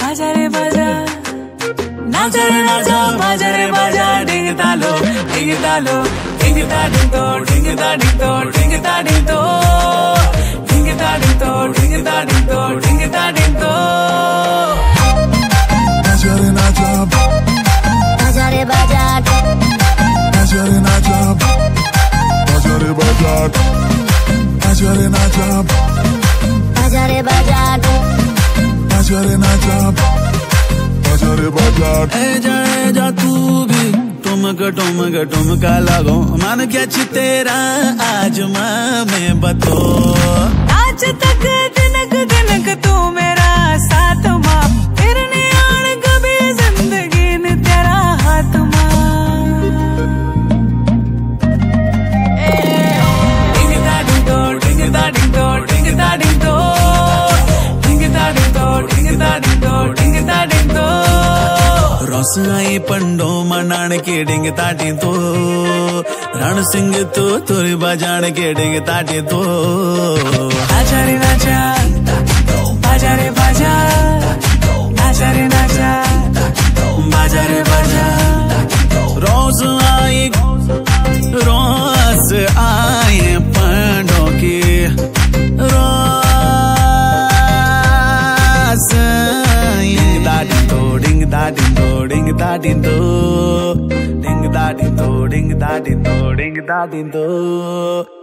बाजा रे बाजा नाचा रे नाचा बाजा रे बाजा डिंग तालो डिंग तालो डिंग ता डिंग तो डिंग ता डिंग तो डिंग ता डिंग तो डिंग ता डिंग तो डिंग ता डिंग तो डिंग ता डिंग तो नाचा रे नाचा बाजा रे बाजा नाचा रे नाचा नाचा रे बाजा नाचा रे नाचा। बाजा रे बाजा नाचा ना जा बाज़ार ए जा ए जा तू भी लगो मन क्या ची तेरा आज मैं में बतो आज तक दिनक दिनक तू मेरा साथ माँ फिर नहीं आन कभी ज़िंदगी ने तेरा हाथ माँ ਰਸਨਾਈ ਪੰਡੋ ਮਨਾਣ ਕੇੜਿੰਗ ਤਾਟੇ ਤੋ ਰਣ ਸਿੰਘ ਤੋ ਤੁਰ ਬਜਾਣ ਕੇੜਿੰਗ ਤਾਟੇ ਤੋ डिंग दा डिंग दो डिंग दा डिंग दो डिंग दा